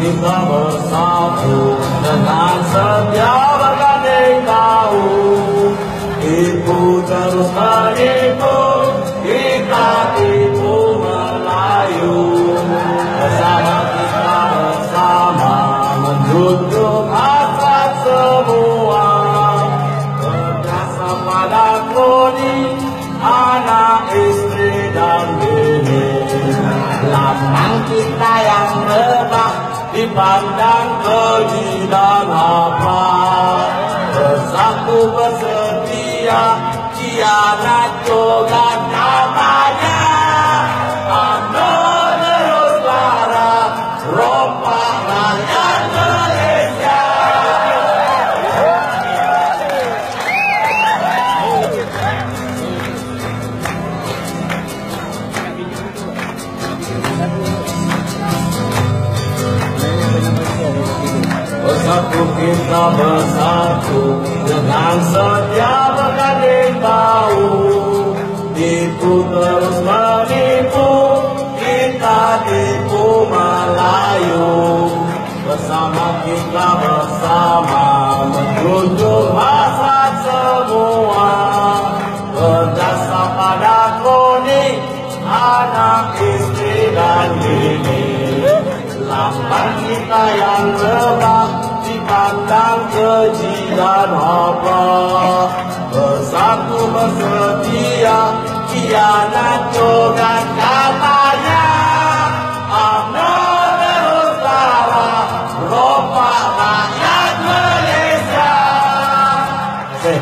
kita bersatu dengan setia bergandeng tahu Ibu terus lambang kita yang rebah dipandang keji dan apa? Bersatu bersedia kianat juga kita bersatu dengan setiap kadin tahu itu terus menipu. Kita tipu Melayu. Bersama kita bersama menunjuk masa semua. Berdasar pada koni anak istri dan ini lambang kita yang lebat pandang kejilan hamba Bersatu bersedia Kianat jogan katanya. Amno berutara Ropa rakyat Malaysia. Eh,